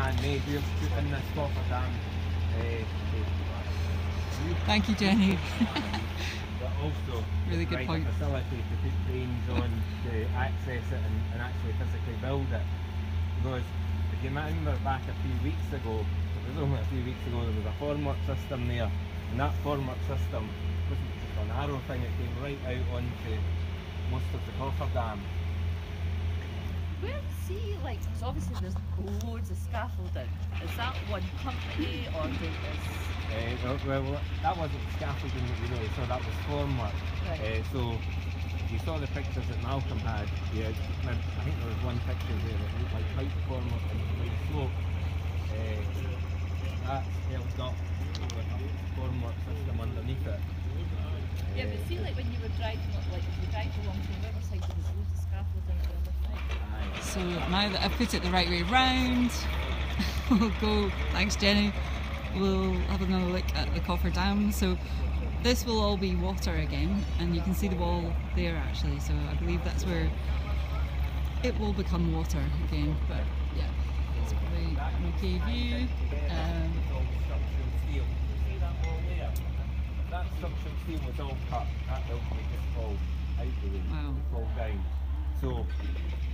man-made. We're putting this coffer dam uh, Thank you, Jenny. but also Really good point. a facility to put cranes on to access it and, and actually physically build it. Because if you remember back a few weeks ago, it was only a few weeks ago, there was a formwork system there, and that formwork system wasn't just a narrow thing, it came right out onto most of the coffer dam. Where he like? Because obviously there's loads of scaffolding. Is that one company or do, is Uh, well, well, that wasn't scaffolding that we really saw, that was formwork. right? Uh, so you saw the pictures that Malcolm had. Yeah, I think there was one picture there that looked like pipe formwork and like slope. Uh, that's held up with a formwork system underneath it. yeah, but see, like when you were driving, like if you drive along to the riverside, there was loads of scaffolding at the other side. Aye. So now that I've put it the right way round, we'll go, thanks Jenny, we'll have another look at the coffer dam. So this will all be water again, and you can see the wall there actually, so I believe that's where it will become water again, but yeah, it's probably an okay view. Um, It's all structural steel. You see that wall there? That structural steel was all cut. That building would just fall out the way, Wow. fall down. So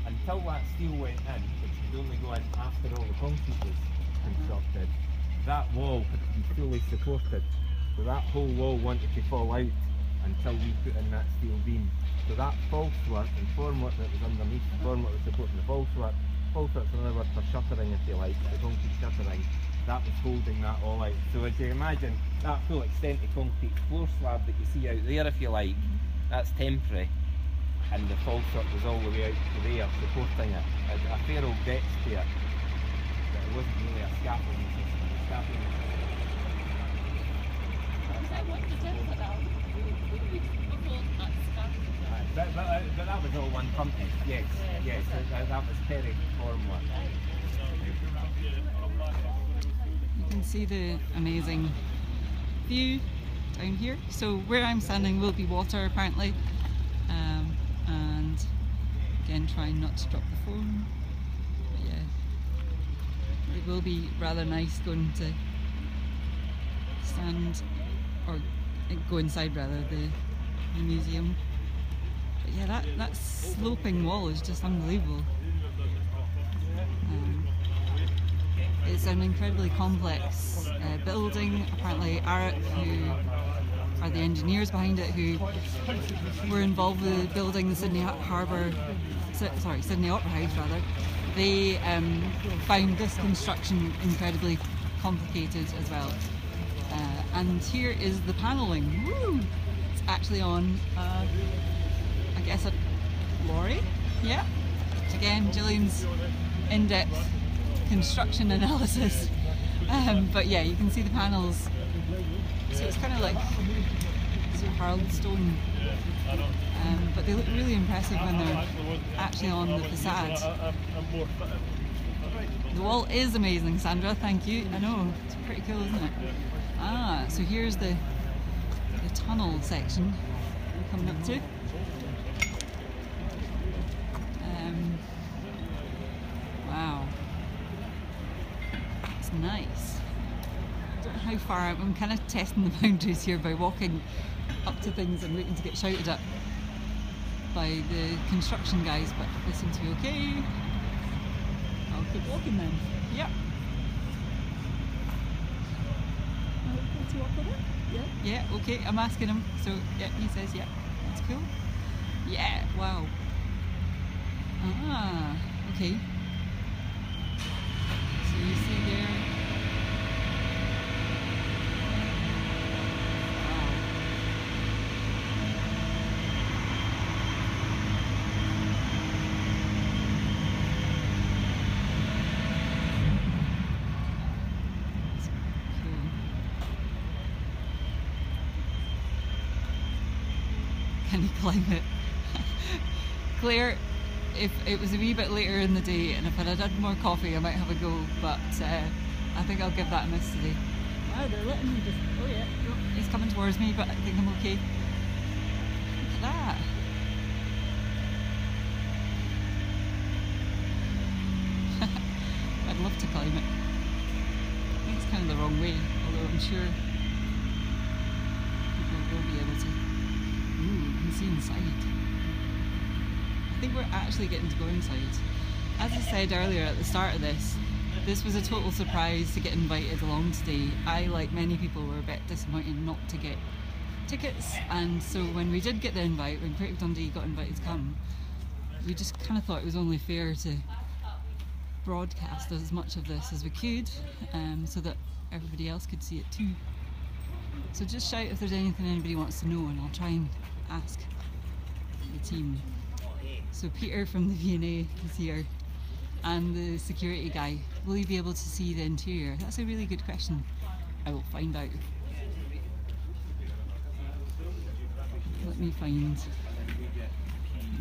until that steel went in, which could only go in after all the concrete was constructed, mm-hmm. that wall had to be fully supported. So that whole wall wanted to fall out until we put in that steel beam. So that false work and formwork that was underneath, the formwork was supporting the false work, false work's another word for shuttering if you like, the concrete shuttering, that was holding that all out. So as you imagine, that full extent of concrete floor slab that you see out there if you like, that's temporary. And the false work was all the way out to there supporting it. A, a fair old depth to it. But it wasn't really a scaffolding system. The scaffolding system that what you did for that? What do we call that scaffolding? Aye, But, but, uh, but that was all one company, yes, Yeah, yes, okay. that, that was PERI Formwork. you can see the amazing view down here. So where I'm standing will be water apparently, um, and again trying not to drop the phone. But yeah, it will be rather nice going to stand or go inside rather the, the museum. But yeah, that that sloping wall is just unbelievable. Um, it's an incredibly complex uh, building. Apparently, who are the engineers behind it, who were involved with building the Sydney Harbour, sorry, Sydney Opera House rather, they um, found this construction incredibly complicated as well. Uh, and here is the panelling. It's actually on, uh, I guess, a lorry. Yeah. Again, Gillian's in-depth construction analysis. Um, but yeah, you can see the panels. So it's kind of like sort of stone. Um, but they look really impressive when they're actually on the facade. The wall is amazing, Sandra. Thank you. I know it's pretty cool, isn't it? Ah, so here's the the tunnel section we're coming up to. Um, wow, it's nice. How far I'm, I'm kind of testing the boundaries here by walking up to things and waiting to get shouted at by the construction guys, but they seem to be okay. I'll keep walking then. Yep. Yeah. Yeah, okay, I'm asking him. So, yeah, he says, yeah, that's cool. Yeah, wow. Ah, okay. So you see there. Wow. That's cool. Climb it? Claire, if it was a wee bit later in the day and if I'd had had more coffee, I might have a go, but uh, I think I'll give that a miss today. Wow, they're letting me just. Oh, yeah. He's coming towards me, but I think I'm okay. Look at that. I'd love to climb it. kind of the wrong way, although I'm sure people will be able to. Ooh, you can see inside. I think we're actually getting to go inside. As I said earlier at the start of this, this was a total surprise to get invited along today. I, like many people, were a bit disappointed not to get tickets, and so when we did get the invite, when Creative Dundee got invited to come, we just kind of thought it was only fair to broadcast as much of this as we could um, so that everybody else could see it too. So just shout if there's anything anybody wants to know and I'll try and ask the team. So Peter from the V&A is here and the security guy. Will you be able to see the interior? That's a really good question. I will find out. Let me find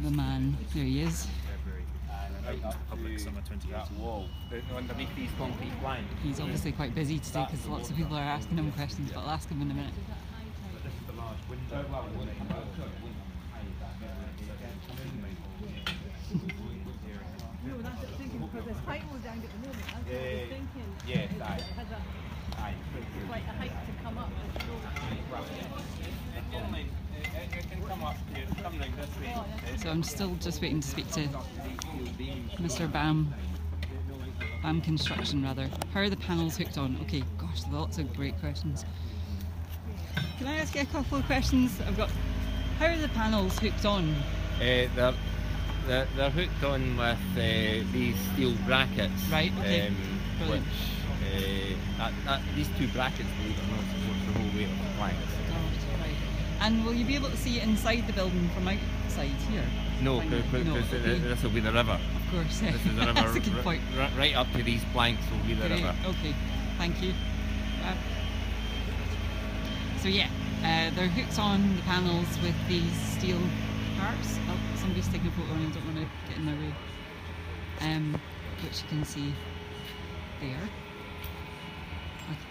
the man. There he is. Public summer 2018. Wall, these. He's obviously quite busy today because lots of people are asking him questions, but I'll ask him in a minute. But this is the large window. Well, it wouldn't come out, so it wouldn't hide that bit. No, that's what I'm thinking, because there's height more down at the moment. That's what I Yeah, was thinking. yeah, is aye. It has a, Aye. quite a height to come up. It's low. Well, it's only, it, it can come up here, come round this way. It's So I'm still just waiting to speak to got these steel beams. Mr. Bam, BAM Construction rather. How are the panels hooked on? Okay, gosh, lots of great questions. Can I ask you a couple of questions? I've got. How are the panels hooked on? Uh, they're, they're, they're hooked on with uh, these steel brackets. Right, okay. Um, which, uh, that, that, these two brackets, believe it or not, support the whole weight of the planks. God, right. And will you be able to see inside the building from outside here? No, because No, okay. this will be the river. Of course. This is the river. That's a good ri- point. ri- right up to these planks will be the Great. river. Okay, thank you. Uh, so yeah, uh, they're hooked on the panels with these steel Oh, somebody's taking a photo and I don't want to get in their way. Um, which you can see there.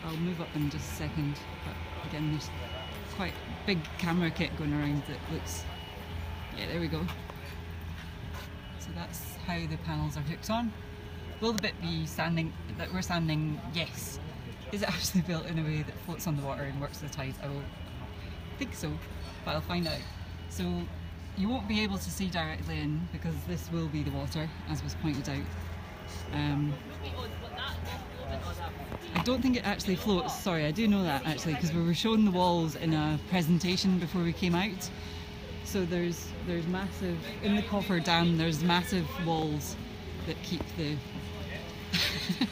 I'll move up in just a second, but again, there's quite big camera kit going around that looks. Yeah, there we go. So that's how the panels are hooked on. Will the bit be standing that we're standing? Yes. Is it actually built in a way that floats on the water and works the tides? I will think so, but I'll find out. So you won't be able to see directly in because this will be the water, as was pointed out. Um, I don't think it actually floats. Sorry, I do know that actually because we were shown the walls in a presentation before we came out. So there's there's massive in the coffer dam. There's massive walls that keep the.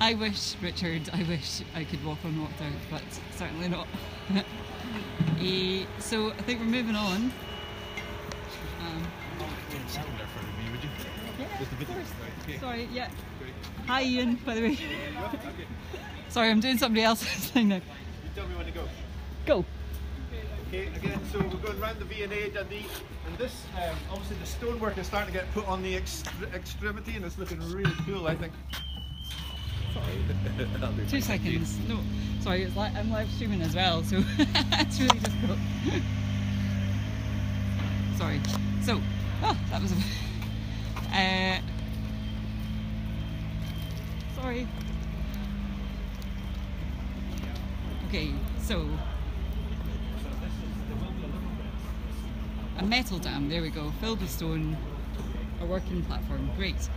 I wish, Richard. I wish I could walk on water, but certainly not. Eh, so I think we're moving on. Um, yeah, Sorry, yeah. Hi, Ian. By the way. Sorry, I'm doing somebody else's thing now. You tell me when to go. Go. Okay, again, so we're going round the V&A Dundee, and this, um, obviously the stonework is starting to get put on the extre- extremity, and it's looking really cool, I think. Sorry. Two seconds. No, sorry, it's like I'm live streaming as well, so it's really difficult. sorry. So, oh, that was. A, uh, sorry. Okay, so a metal dam. There we go, filled with stone. A working platform. Great.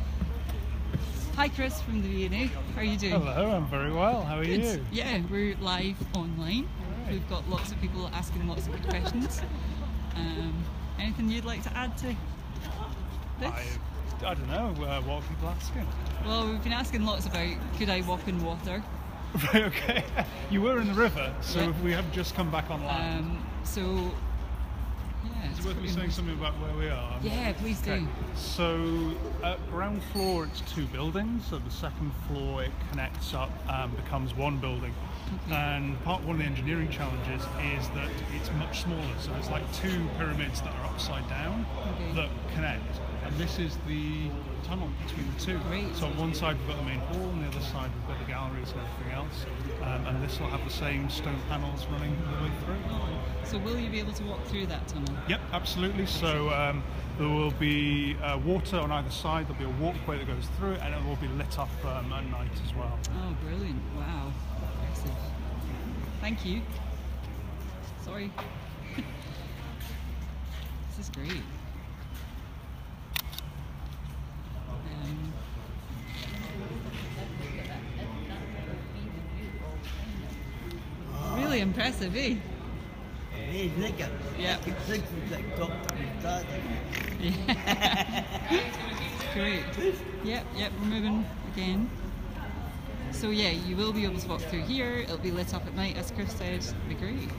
Hi, Chris from the V&A. How are you doing? Hello, I'm very well. How are Good. you? Yeah, we're live online. Alright. We've got lots of people asking lots of good questions. Um, anything you'd like to add to this? I, I don't know. Uh, what are people asking? Well, we've been asking lots about could I walk in water? Right, okay. You were in the river, so we have just come back online. Um, so, it's it worth me saying something about where we are? Yeah, please do. Okay. So, at ground floor, it's two buildings. So, the second floor, it connects up and becomes one building. Okay. And part one of the engineering challenges is that it's much smaller. So, it's like two pyramids that are upside down Okay. that connect. And this is the tunnel between the two. Great. So, on one side, we've got the main hall, and the other side, we've got the galleries and everything else. Um, and this will have the same stone panels running all the way through. So, will you be able to walk through that tunnel? Yep, absolutely. So um, there will be uh, water on either side. There'll be a walkway that goes through, it, and it will be lit up um, at night as well. Oh, brilliant! Wow. Thank you. Sorry. this is great. Um, really impressive, eh? Hey, nigga. Yep. Six is like Dr. Mustard. Great. Yep, yep, we're moving again. So yeah, you will be able to walk through here. It'll be lit up at night, as Chris said. It'll be great.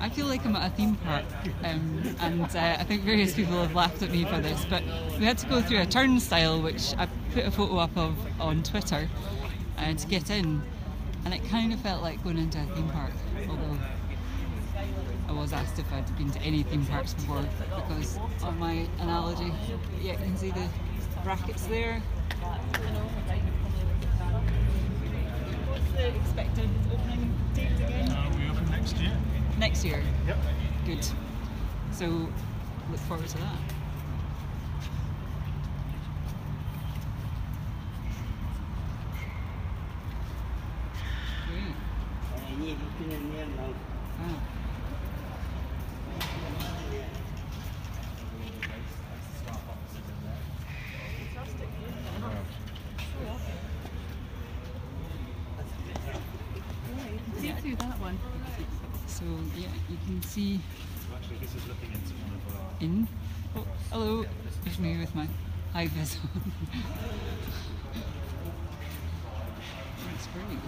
I feel like I'm at a theme park, um, and uh, I think various people have laughed at me for this, but we had to go through a turnstile, which I put a photo up of on Twitter, uh, to get in, and it kind of felt like going into a theme park, although I was asked if I'd been to any theme parks before because of my analogy. Yeah, you can see the brackets there. What's the expected opening date again? Uh, we open next year. Next year. Yep. Good. So look forward to that. Great. Uh, yeah, he's been in there now. Wow. See through that one. So yeah, you can see Actually, this is looking into one of our. in. Oh, hello. There's me with my high vis on. That's great.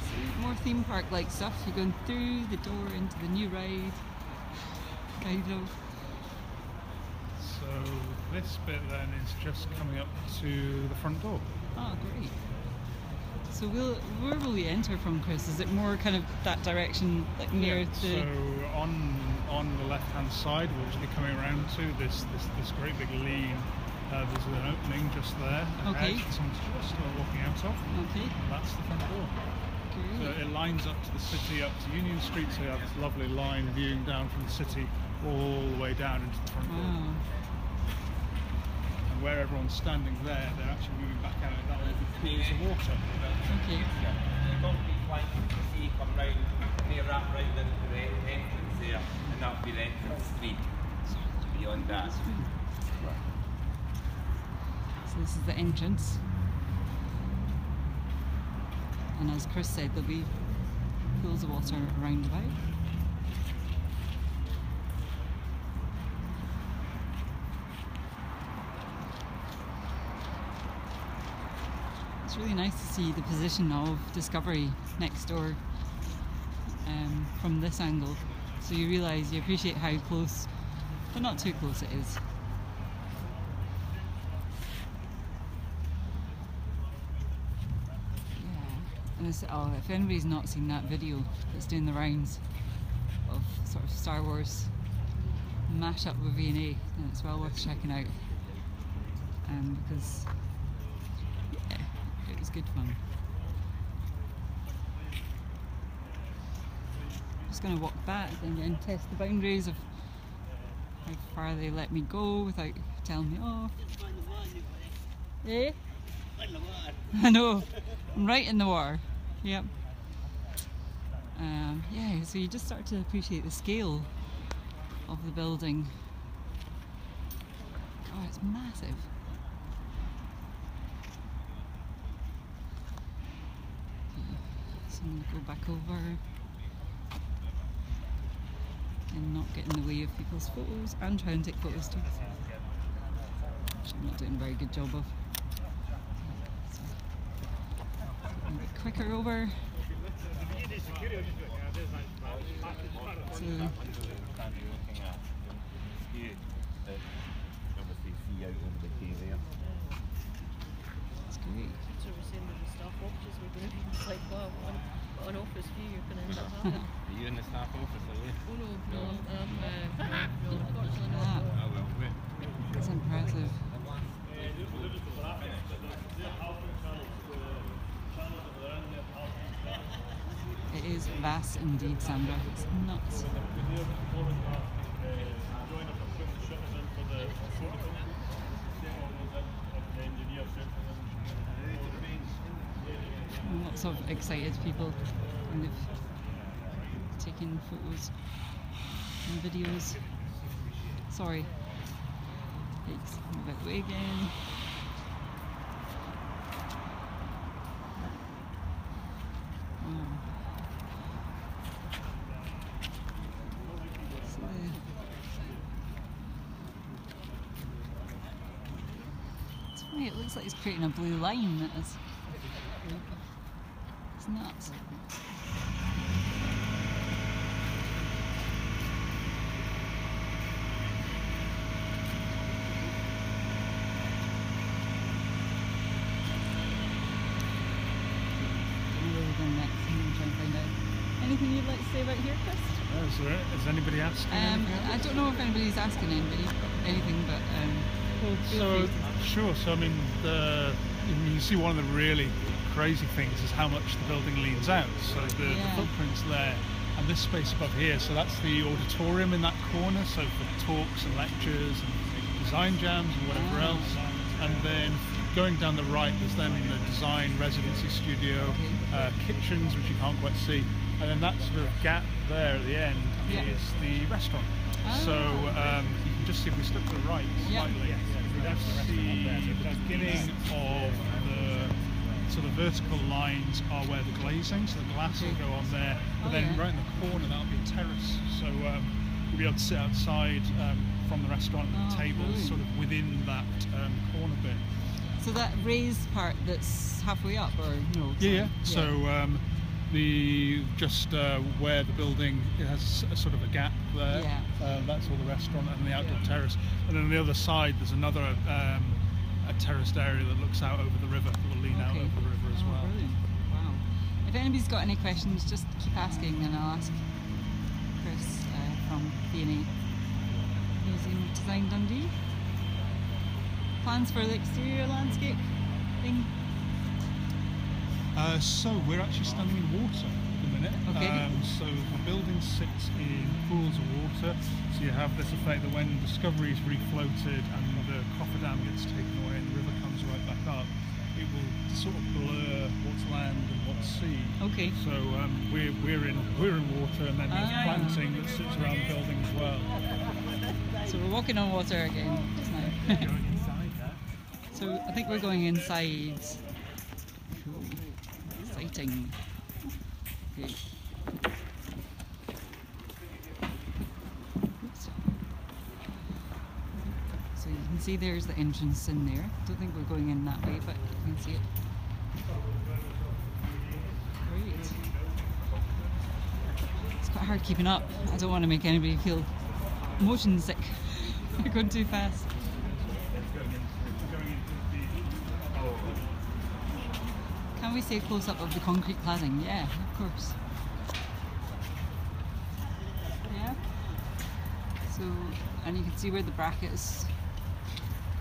See, More theme park like stuff. You're going through the door into the new ride. Guido. So this bit then is just coming up to the front door. Oh, great. So we'll, where will we enter from, Chris? Is it more kind of that direction, like near So the? on on the left hand side, we'll just be coming around to this this, this great big lean. Uh, there's an opening just there. Okay. Someone's just walking out of. Okay, That's the front door. Mm-hmm. So it lines up to the city, up to Union Street. So you have this lovely line viewing down from the city all the way down into the front door. Wow. And where everyone's standing there, they're actually moving back out. That will be pools of water. Okay. The concrete plank you can see come round, they wrap right into the entrance there, and that'll be the entrance street. Beyond that. So this is the entrance. And as Chris said, there'll be pools of water around about. It's really nice to see the position of Discovery next door um, from this angle. So you realise, you appreciate how close, but not too close it is. It's, oh, if anybody's not seen that video that's doing the rounds of sort of Star Wars mashup with V&A, then it's well worth checking out. Um, because yeah, it was good fun. Just going to walk back and then test the boundaries of how far they let me go without telling me off. Eh? I know. I'm right in the water. Yep. Um, yeah, so you just start to appreciate the scale of the building. Oh, it's massive. So I'm going to go back over and not get in the way of people's photos and try and take photos too. Which I'm not doing a very good job of. So, a bit quicker over. So, Standing looking at the view that obviously see out over the quay there. it's great. So we're saying with the staff offices we're going it's like, wow, on, on office view you're going to end up having. Are you in the staff office, are you? oh no, no, I'm, I'm uh, no, unfortunately not. Ah, Oh well, wait. impressive. Vast indeed, Sandra. It's nuts. Lots of excited people kind of taking photos and videos. Sorry. Yikes, way again. Wow. So the- It's funny, it looks like it's creating a blue line that is. It's nuts. Where are we going next? I'm going to try and find out. Anything you'd like to say about here, Chris? Uh, is, there, is anybody asking? Um, anything? I don't know if anybody's asking anybody anything, but um, Well, so free to- sure. So I mean, the you see one of the really crazy things is how much the building leans out. So the, Yeah. the footprints there, and this space above here. So that's the auditorium in that corner. So for talks and lectures and design jams and whatever Ah. else. And then going down the right, there's then the design residency studio, uh, kitchens which you can't quite see, and then that sort of gap there at the end Yeah. is the restaurant. So Ah. um, you can just see if we step to the right Yeah. That's the, the beginning of the so the vertical lines are where the glazing, so the glass will go on there. But Oh, then yeah. right in the corner that'll be a terrace, so um, you'll be able to sit outside um, from the restaurant and Oh, tables, brilliant. sort of within that um, corner bit. So that raised part that's halfway up, or no? Yeah, yeah. So um, the just uh, where the building has a, sort of a gap there. Yeah. Uh, that's all the restaurant and the outdoor terrace. And then on the other side, there's another um, a terraced area that looks out over the river. That will lean out over the river as Oh, well. Brilliant. Wow. If anybody's got any questions, just keep asking, and I'll ask Chris uh, from V&A Museum of Design Dundee. Plans for the exterior landscape thing? Uh, so we're actually standing in water at the minute. Okay. Um, so the building sits in pools of water. So you have this effect that when Discovery is refloated and the cofferdam gets taken away and the river comes right back up, it will sort of blur what's land and what's sea. Okay. So um, we're we're in we're in water and then there's Ah. planting that sits around the building as well. So we're walking on water again just now. Going inside that. so I think we're going inside. Cool. Exciting. Okay. Oops. So you can see there's the entrance in there. Don't think we're going in that way, but you can see it. Great. It's quite hard keeping up. I don't want to make anybody feel motion sick. You're going too fast. Can we see a close up of the concrete cladding? Yeah, of course. Yeah. So, and you can see where the brackets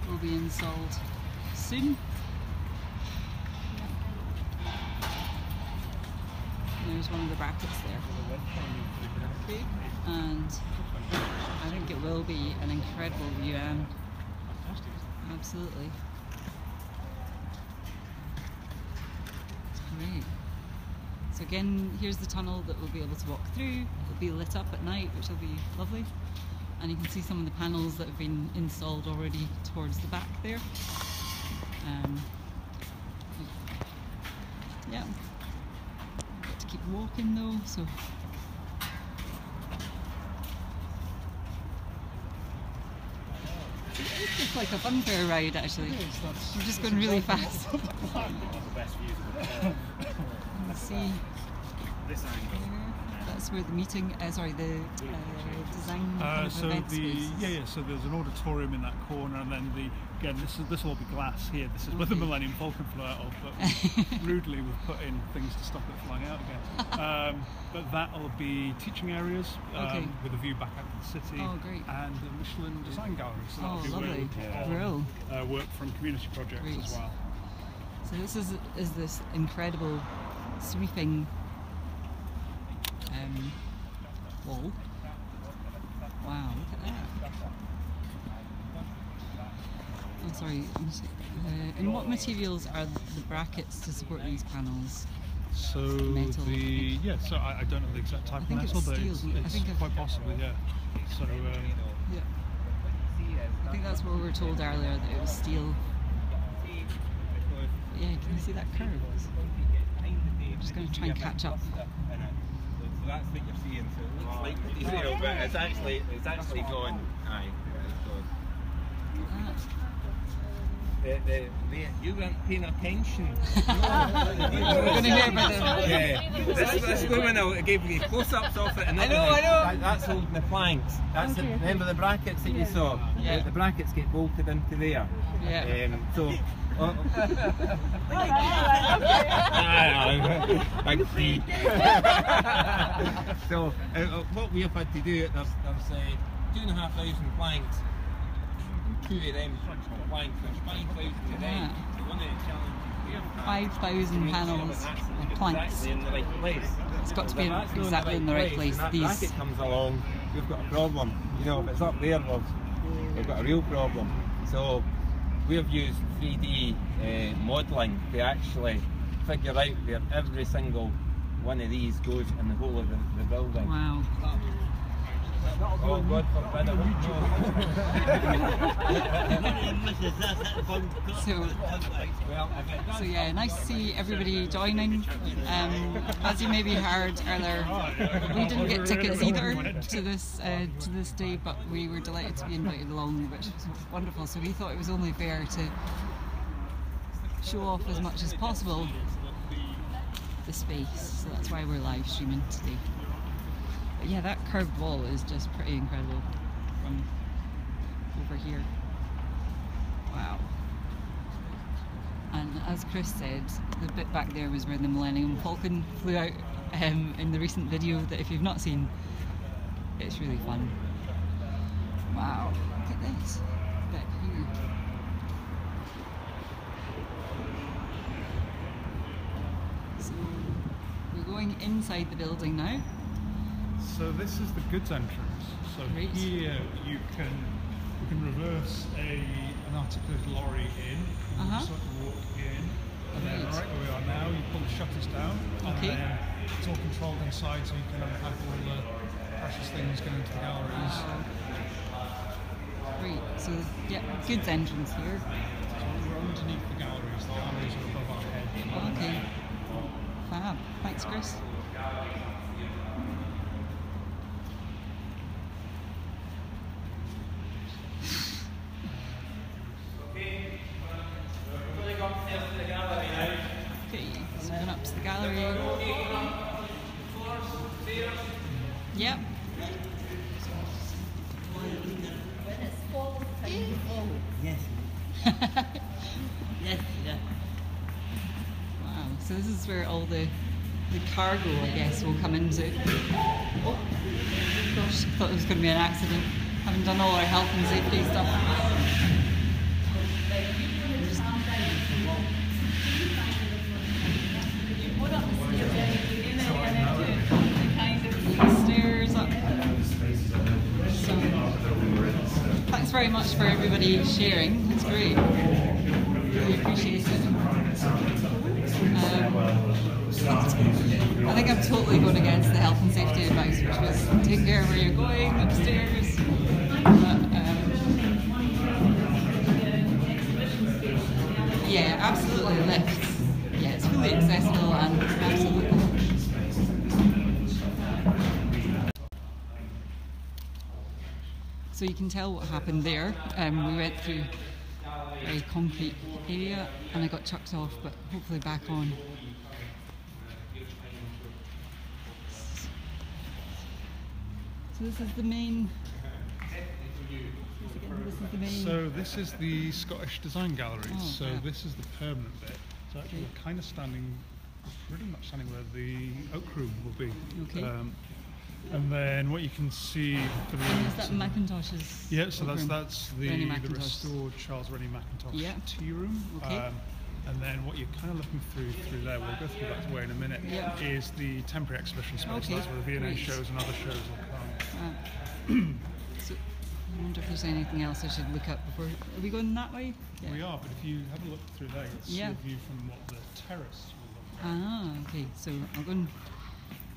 will be installed soon. There's one of the brackets there. And I think it will be an incredible view. Um, absolutely. Great. So again, here's the tunnel that we'll be able to walk through. It'll be lit up at night, which will be lovely. And you can see some of the panels that have been installed already towards the back there. Um, yeah. I've got to keep walking though, so it's like a funfair ride actually. I'm just going really fast. the best views of the Let's see. this angle. Where the meeting, uh, sorry, the uh, design kind Uh, of so event the space is. yeah yeah so there's an auditorium in that corner and then the again this is this will all be glass here this is where the Millennium Falcon flew out of but rudely we've put in things to stop it flying out again um, but that'll be teaching areas um, Okay. with a view back out to the city Oh, great. and the Michelin Design Gallery so that'll Oh, be lovely. where Brill. we'll uh, work from community projects Great. as well So this is is this incredible sweeping um, wall. Wow, look at that. Oh. I'm s- Uh, and what materials are the brackets to support these panels? So Metal, I the yeah, so I, I don't know the exact type I of think metal, it's but steel, it's, isn't? I it's think I've- quite possibly yeah. So um, Yeah. I think that's what we were told earlier that it was steel. Yeah, can you see that curve? I'm just going to try and catch up. So that's what you're seeing. So it looks oh, like steel, but it's actually it's actually gone. Aye, it's gone. The, the, the, you weren't paying attention. We're going to hear about the. Yeah, this, this woman will give you close-ups of it and. I know, I know. That, that's holding the planks. That's the, remember the brackets that you saw. Yeah. The, the brackets get bolted into there. Yeah. Um, so. Oh, Big so uh, uh, what we have had to do, there's, there's uh, two and a half thousand planks. Two of them planks. There's five thousand of them. Yeah. One of the challenges we have had 5,000 panels of planks. The right place. It's got to be If in- that's not exactly in the right place. and that These- bracket comes along, we've got a problem. You know, if it's up there, we've, we've got a real problem. So we've used 3D uh, modelling to actually figure out where every single one of these goes in the whole of the, the building. Wow. Oh, God forbid. So, so yeah, nice to see everybody joining. Um, as you maybe heard earlier, we didn't get tickets either to this uh, to this day, but we were delighted to be invited along, which was wonderful. So we thought it was only fair to show off as much as possible the space. So that's why we're live streaming today. But yeah, that curved wall is just pretty incredible from over here. Wow. And as Chris said, the bit back there was where the Millennium Falcon flew out um, in the recent video that if you've not seen, it's really fun. Wow, look at this bit here. So we're going inside the building now. So this is the goods entrance. So Great. here you can you can reverse a an articulated lorry in, and Uh-huh. sort of walk in, and then Right. where we are now, you pull the shutters down, Okay. and then it's all controlled inside, so you can unpack all the precious things going into the galleries. Great. So yeah, goods entrance here. So we're underneath the galleries. The galleries are above our head. Okay. Fab. Thanks, Chris. Okay, so going up to the gallery. Yep. Yes. yes, yeah. Wow. So this is where all the the cargo, I guess, will come into. Oh, gosh! I Thought it was going to be an accident. Having done all our health and safety stuff. Thanks very much for everybody sharing. It's great. Fully accessible and absolutely. So you can tell what happened there. Um, we went through a very concrete area and I got chucked off, but hopefully back on. So this is the main. This is the main. So this is the Scottish Design Gallery. Oh, so yeah. this is the permanent bit. So actually we're kind of standing, pretty much standing where the oak room will be. Okay. Um, and then what you can see for the is that Mackintosh's? yeah, so that's room? that's the, the restored Charles Rennie Mackintosh Yeah. tea room. Okay. Um, And then what you're kind of looking through through there, we'll go through that way in a minute, Yeah. is the temporary exhibition space. Okay, That's where the V&A shows and other shows will come. Uh, so, I wonder if there's anything else I should look up before. Are we going that way? We are, but if you have a look through there, you'll Yeah. a view from what the terrace will look like. Ah, okay. So I'm going and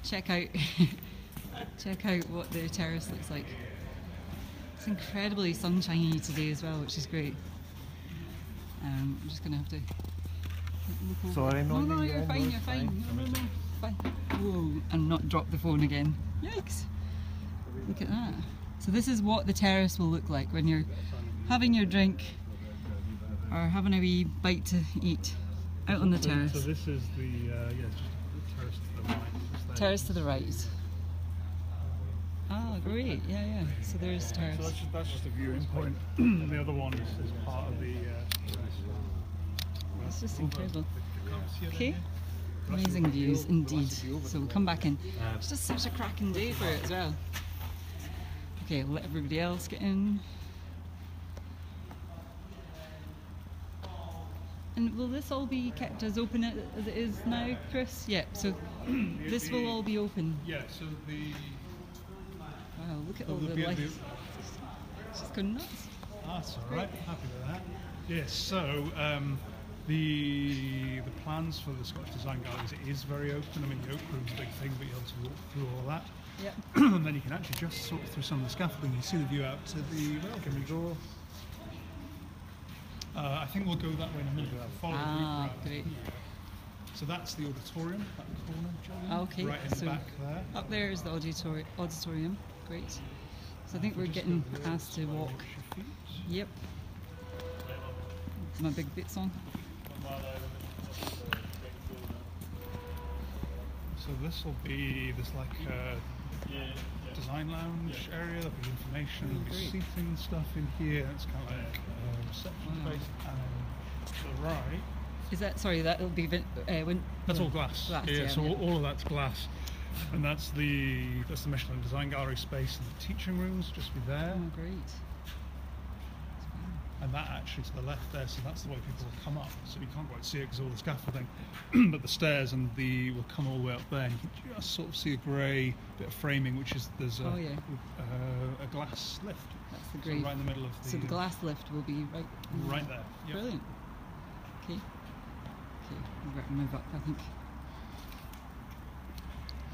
check out check out what the terrace looks like. It's incredibly sunshiny today as well, which is great. Um, I'm just gonna have to. Look. Sorry, no, no, you're fine. You're fine. fine. No, no, no, fine. Whoa, and not drop the phone again. Yikes! Look at that. So this is what the terrace will look like when you're having your drink or having a wee bite to eat out on the So- terrace. So this is the, uh, yeah, the terrace to the right. just there. Terrace to the right. Ah, great. Yeah, yeah. So there's terrace. So terrace. that's just, that's just a viewing point. the other one is, is part of the. Uh, It's just incredible. the cars here, Okay. Amazing views indeed. So we'll come back in. It's just such a cracking day for it as well. Okay, let everybody else get in. And will this all be kept as open as it is now, Chris? Yeah, so this will all be open. Yeah, so the. Wow, look at all there'll the lights. It's just going nuts. That's all right. Happy with that. Yes. So um, the the plans for the Scottish Design Galleries is very open. I mean, the oak room's a big thing, but you'll have to walk through all that. Yep. and then you can actually just sort through some of the scaffolding. You see the view out to the well, can we draw? Uh, I think we'll go that way in a minute. Follow the route Ah, around great. So that's the auditorium, that corner, Julian. Okay, Right in the back there. up there is the auditori- auditorium. Great. So I think we're getting asked to walk. Wash your feet. Yep. My big bits on. So this will be this like uh, design lounge area. There'll be information, there'll be Great. seating and stuff in here. It's kind of like uh, reception Wow. space. And to the right, Is that sorry? That'll be vin- uh, win- that's all glass. Glass. yeah, Yeah. so yeah. all, all of that's glass. And that's the that's the Michelin Design Gallery space and the teaching rooms just be there. Oh, great. And that actually to the left there, so that's the way people will come up. So you can't quite see it because all the scaffolding, but the stairs and the will come all the way up there. And you can just sort of see a grey bit of framing, which is there's a, Oh, yeah. uh, a glass lift. That's the So right in the middle of the, So the glass lift will be right. right there. Yep. Brilliant. Okay. Okay, we better move up. I think.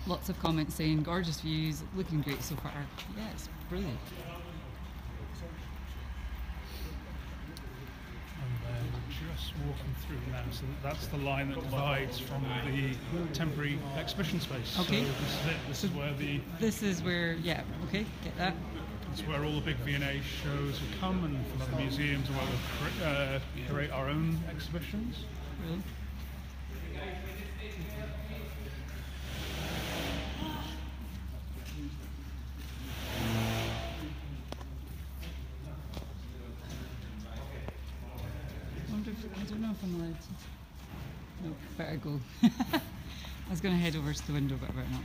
Lots of comments saying gorgeous views, looking great so far. Yeah, it's brilliant. And then we're just walking through now. So that's the line that divides from the temporary exhibition space. Okay. So this is it. This is where the This is where, yeah, okay, get that. It's where all the big V&A shows will come and from other museums and where we'll cre- uh, curate our own exhibitions. Brilliant. wonder No, better go. I was going to head over to the window, but better not.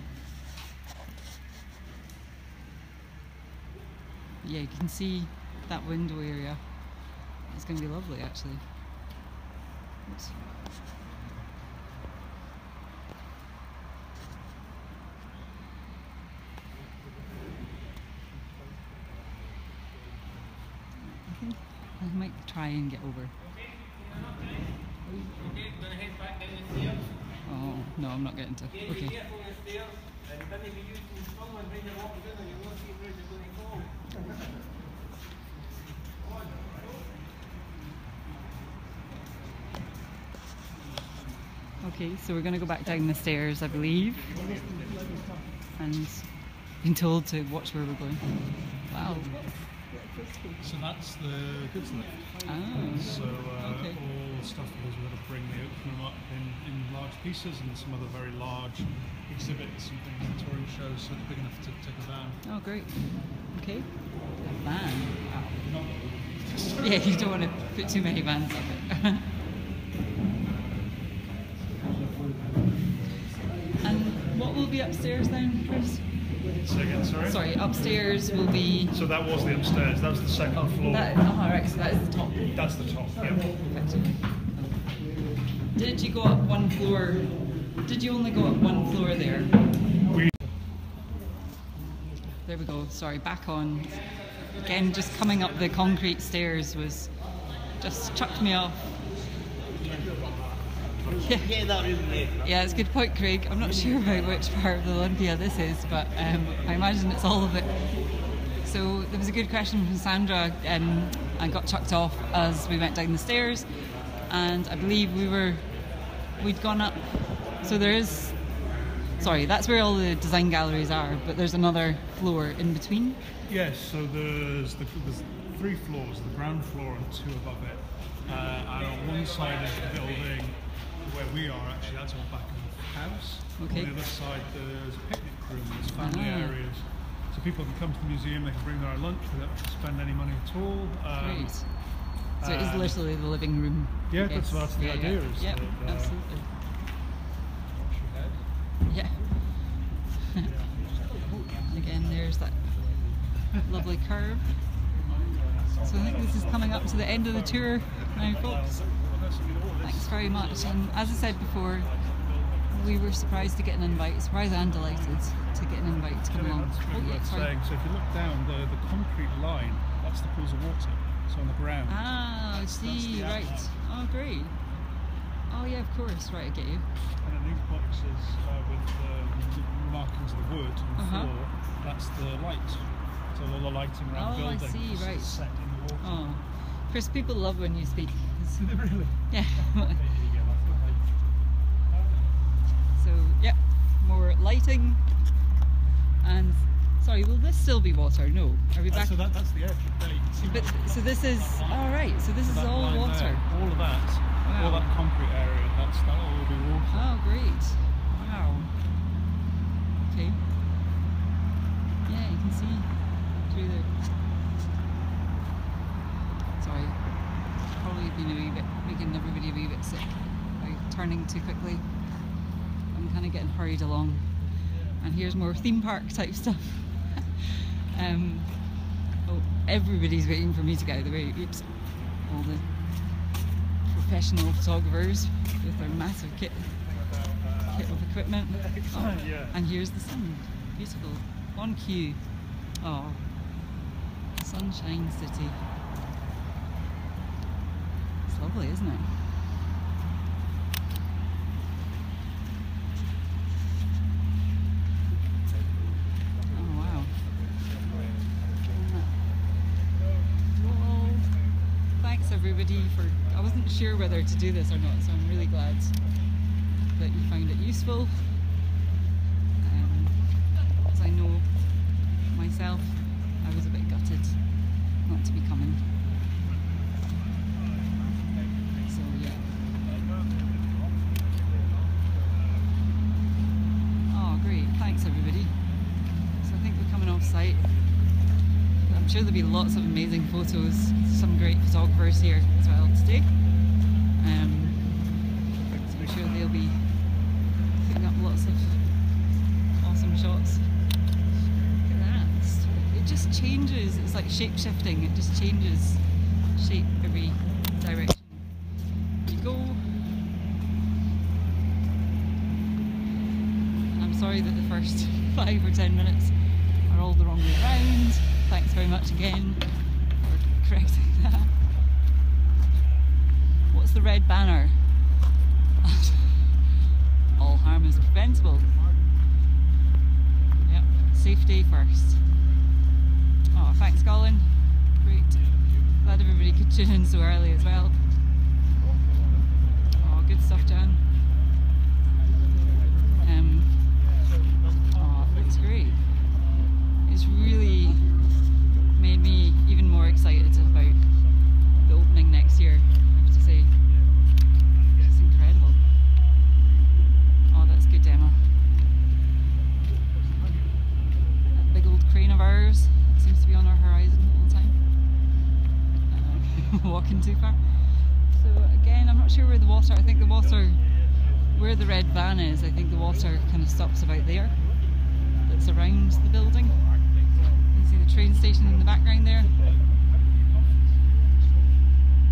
Yeah, you can see that window area. It's going to be lovely, actually. Oops. I might try and get over. Oh, no, I'm not getting to. Okay. Okay, so we're going to go back down the stairs, I believe. And been told to watch where we're going. Wow. So that's the goods lift. Ah. So uh, Okay. Stuff because we're going to bring the oak room up in, in large pieces and some other very large exhibits and things and touring shows so it's big enough to take a van. Oh, great. Okay. A van. Wow. Yeah, you don't want to put too many vans up it. and what will be upstairs then, Chris? Say again, sorry? Sorry, upstairs will be. So that was the upstairs, that was the second floor. That, oh, right, so that is the top. That's the top, yeah. Perfect. Did you go up one floor? Did you only go up one floor there? There we go. Sorry, back on. Again, just coming up the concrete stairs was just chucked me off. Yeah. Get that room there. Yeah, it's a good point, Craig. I'm not sure about which part of the Olympia this is, but um, I imagine it's all of it. So there was a good question from Sandra. Um, I got chucked off as we went down the stairs, and I believe we were we'd gone up. So there is. Sorry, that's where all the design galleries are, but there's another floor in between. Yes, so there's, the, there's three floors, the ground floor and two above it. Uh, and on one side of the building, where we are actually, that's all back of the house. Okay. On the other side, there's a picnic room, there's family Ah. areas. So people can come to the museum, they can bring their own lunch, they don't have to spend any money at all. Um, Great. So it is um, literally the living room. Yeah, that's- that's the yeah, idea, Yeah, is Yep, that, uh, absolutely. Yeah. Again, there's that lovely curve. So I think this is coming up to the end of the tour now, folks. Thanks very much. And as I said before, we were surprised to get an invite, surprised and delighted to get an invite to come Yeah, along. that's Oh, really yeah, worth saying. So if you look down, the, the concrete line, that's the pools of water. So on the ground. Ah, I see, the right. outlet. Oh, great. Oh, yeah, of course, right, I get you. And then these boxes uh, with the markings of the wood and the Uh-huh. floor, that's the light. So all the lighting around Oh, I the building see, is right. set in the water. Oh, Chris, people love when you speak. really? Yeah. so, yeah, more lighting. And, sorry, will this still be water? No. Are we Uh, back? so that, that's the edge. There you can see But, so this is, all right, so this is all water. there, all of that, all Wow. that concrete area, that's that all will be water. Oh, great. Wow. Okay. Yeah, you can see through there. Sorry. Probably been a wee bit, making everybody a wee bit sick by turning too quickly. I'm kind of getting hurried along. And here's more theme park type stuff. Um, oh, everybody's waiting for me to get out of the way. Oops. All the professional photographers with their massive kit kit of equipment. Oh, And here's the sun. Beautiful. On cue. Oh. Sunshine City. It's lovely, isn't it? Oh wow. Well, thanks everybody for. I wasn't sure whether to do this or not, so I'm really glad that you found it useful. Um, as I know myself, I was a bit gutted not to be coming. So yeah. Oh great, thanks everybody. So I think we're coming off site. I'm sure there'll be lots of amazing photos, some great photographers here as well today. Um, so I'm sure they'll be putting up lots of awesome shots. Look at that. It's- It just changes, it's like shape shifting, it just changes shape every direction you go. I'm sorry that the first five or ten minutes are all the wrong way around. Thanks very much again for correcting that. What's the red banner? all harm is preventable. Yep, safety first. Oh, thanks, Colin. Great. Glad everybody could tune in so early as well. Oh, good stuff, Jan. Um, oh, it's great. It's really made me even more excited about the opening next year, I have to say. It's incredible. Oh, that's good demo. That big old crane of ours to be on our horizon all the time. Uh, walking too far. So again, I'm not sure where the water. I think the water, where the red van is, I think the water kind of stops about there. That's around the building. You can see the train station in the background there.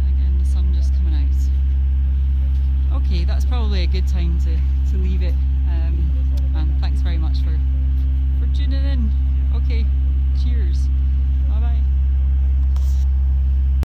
Again, the sun just coming out. Okay, that's probably a good time to to leave it. Um, and thanks very much for for tuning in. Okay, cheers.